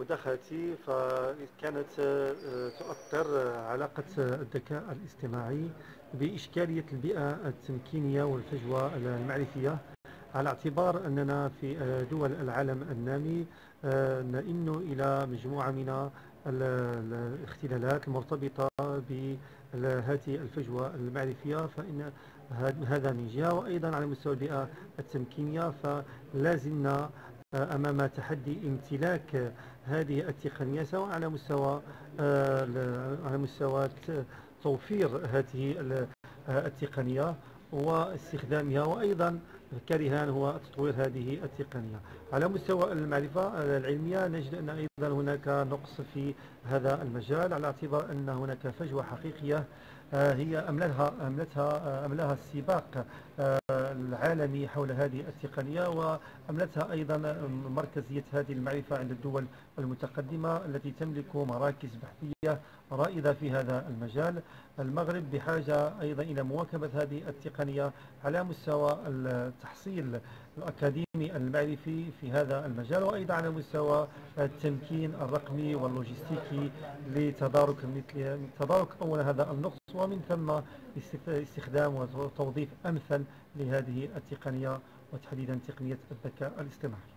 مداخلتي فكانت تؤثر علاقة الذكاء الاصطناعي بإشكالية البيئة التمكينية والفجوة المعرفية. على اعتبار أننا في دول العالم النامي نئن إلى مجموعة من الاختلالات المرتبطة بهذه الفجوة المعرفية. فإن هذا من جهة. وأيضا على مستوى البيئة التمكينية فلازلنا أمام تحدي امتلاك هذه التقنية سواء على مستوى على مستوى توفير هذه التقنية واستخدامها وأيضا كرهان هو تطوير هذه التقنية. على مستوى المعرفة العلمية نجد أن أيضا هناك نقص في هذا المجال على اعتبار أن هناك فجوة حقيقية آه، هي أملتها آه، أملها السباق آه، العالمي حول هذه التقنية وأملتها أيضا مركزية هذه المعرفة عند الدول المتقدمة التي تملك مراكز بحثية رائدة في هذا المجال. المغرب بحاجة أيضا إلى مواكبة هذه التقنية على مستوى التحصيل الأكاديمي المعرفي في هذا المجال وأيضا على مستوى التمكين الرقمي واللوجستيكي لتدارك مثل تدارك أولا هذا النقص ومن ثم استخدام وتوظيف أمثل لهذه التقنية وتحديدا تقنية الذكاء الاصطناعي.